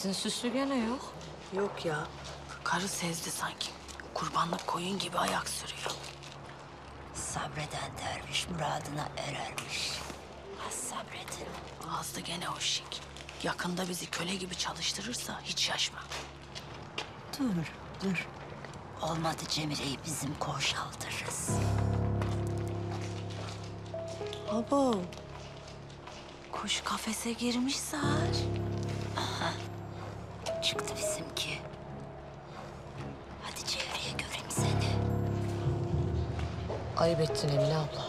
Sizin süslü gene yok. Yok ya. Karı sezdi sanki. Kurbanlık koyun gibi ayak sürüyor. Sabreden derviş muradına erermiş. Az sabredin. Ağızda gene o şik. Yakında bizi köle gibi çalıştırırsa hiç şaşma. Dur, dur. Olmadı Cemile'yi bizim koğuşa aldırırız. Abo. Kuş kafese girmiş Zahar. Çıktı bizimki. Hadi çevreye göreyim seni. Ayıp ettin Emine abla.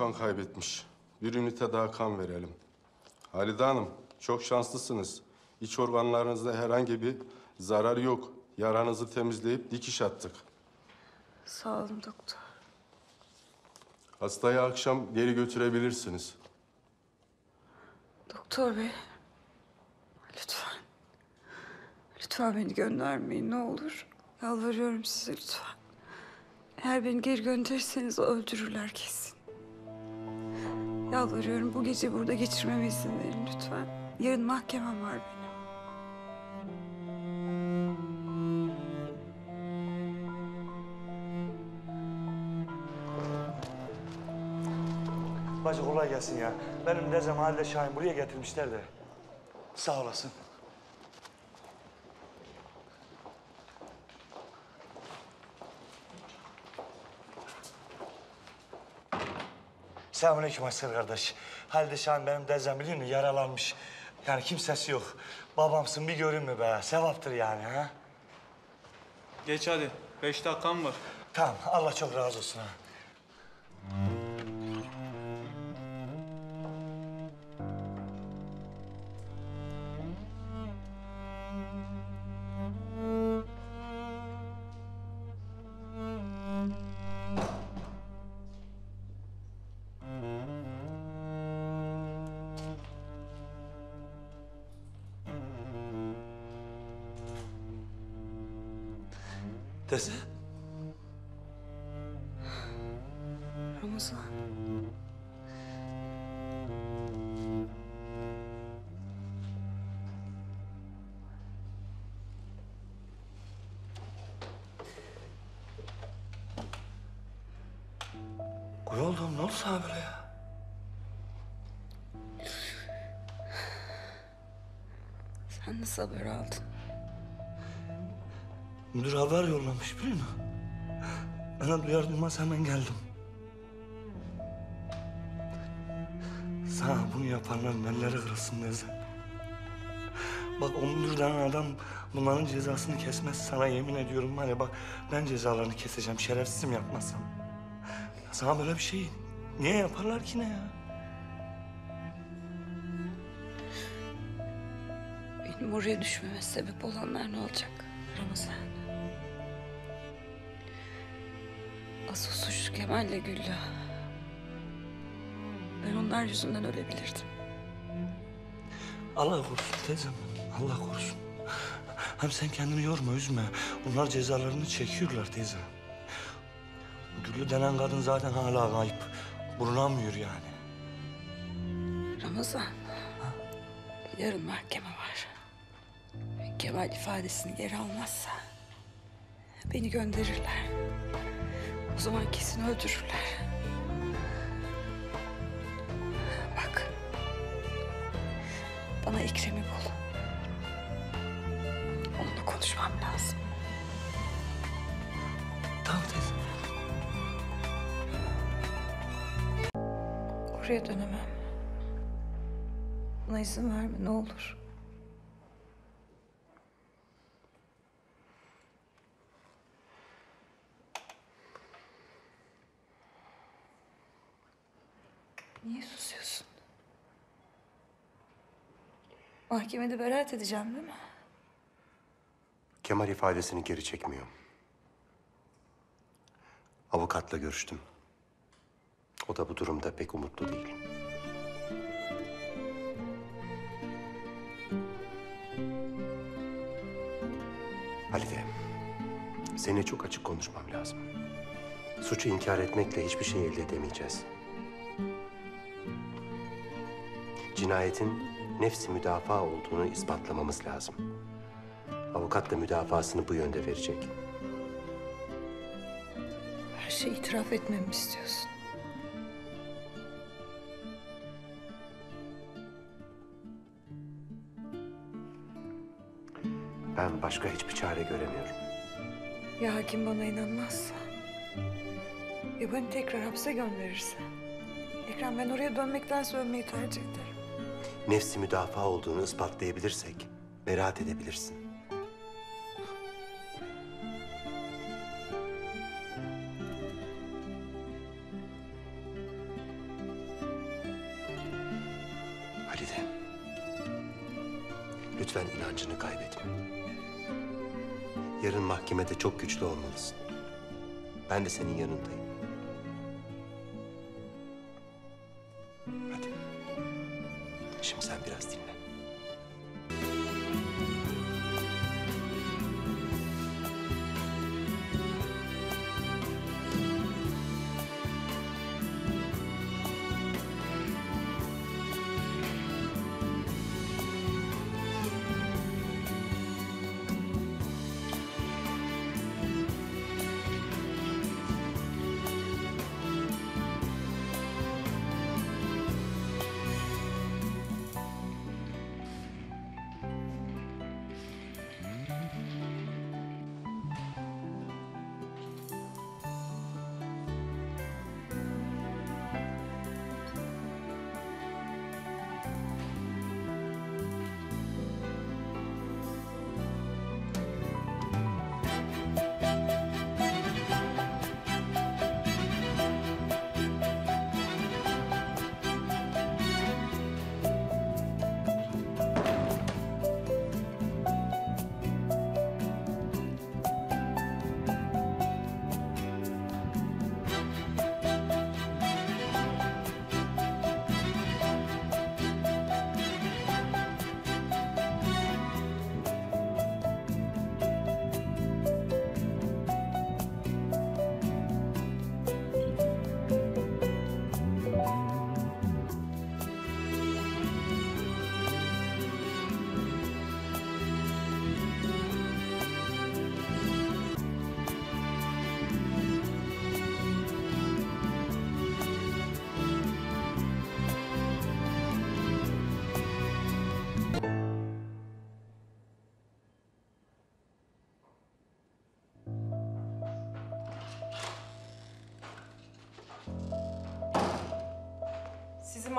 Kan kaybetmiş. Bir ünite daha kan verelim. Halide Hanım, çok şanslısınız. İç organlarınızda herhangi bir zarar yok. Yaranızı temizleyip dikiş attık. Sağ olun doktor. Hastayı akşam geri götürebilirsiniz. Doktor bey. Lütfen. Lütfen beni göndermeyin ne olur. Yalvarıyorum size lütfen. Eğer beni geri gönderirseniz öldürürler kesin. Yalvarıyorum bu gece burada geçirmeme izin verin lütfen. Yarın mahkemem var benim. Bacı kolay gelsin ya. Benim Nezem Halide Şahin buraya getirmişler de. Sağ olasın. Selamünaleyküm Aysel kardeş. Halide Şahin benim dezem biliyor musun? Yaralanmış. Yani kimsesi yok. Babamsın bir görün mü be? Sevaptır yani ha? Geç hadi. Beş dakikam var. Tamam Allah çok razı olsun ha. Dese. Ramazan. Koy oğlum ne oldu sana böyle ya? Sen nasıl haber aldın? Müdür haber yollamış biliyor musun? Ben duyar duymaz hemen geldim. Sana bunu yapanların elleri kırılsın Nezen. Bak o müdür adam bunların cezasını kesmez. Sana yemin ediyorum var ya bak ben cezalarını keseceğim şerefsizim yapmazsam. Ya sana böyle bir şey niye yaparlar ki ne ya? Benim oraya düşmeme sebep olanlar ne olacak Ramazan? Asıl suçlu Kemal'le Güllü. Ben onlar yüzünden ölebilirdim. Allah korusun teyzem. Allah korusun. Hem sen kendini yorma, üzme. Bunlar cezalarını çekiyorlar teyze. Güllü denen kadın zaten hala kayıp. Bulunamıyor yani. Ramazan. Yarın mahkeme var. Kemal ifadesini geri almazsa beni gönderirler. O zaman kesin öldürürler. Bak. Bana Ekrem'i bul. Onunla konuşmam lazım. Tamam teyze. Oraya dönemem. Buna izin verme ne olur. Niye susuyorsun? Mahkemede beraat edeceğim değil mi? Kemal ifadesini geri çekmiyor. Avukatla görüştüm. O da bu durumda pek umutlu değil. Halide, seninle çok açık konuşmam lazım. Suçu inkar etmekle hiçbir şey elde edemeyeceğiz. Cinayetin nefsi müdafaa olduğunu ispatlamamız lazım. Avukat da müdafasını bu yönde verecek. Her şeyi itiraf etmemi istiyorsun. Ben başka hiçbir çare göremiyorum. Ya hakim bana inanmazsa? Ya beni tekrar hapse gönderirse? Ekrem ben oraya dönmektense ölmeyi tercih ederim. Nefsi müdafaa olduğunu ispatlayabilirsek beraat edebilirsin. Halide. Lütfen inancını kaybetme. Yarın mahkemede çok güçlü olmalısın. Ben de senin yanındayım.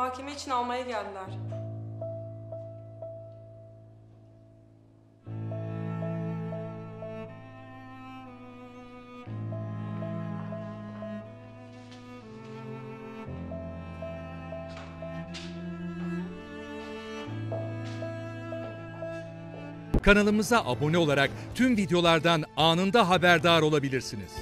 Mahkeme için almaya geldiler. Kanalımıza abone olarak tüm videolardan anında haberdar olabilirsiniz.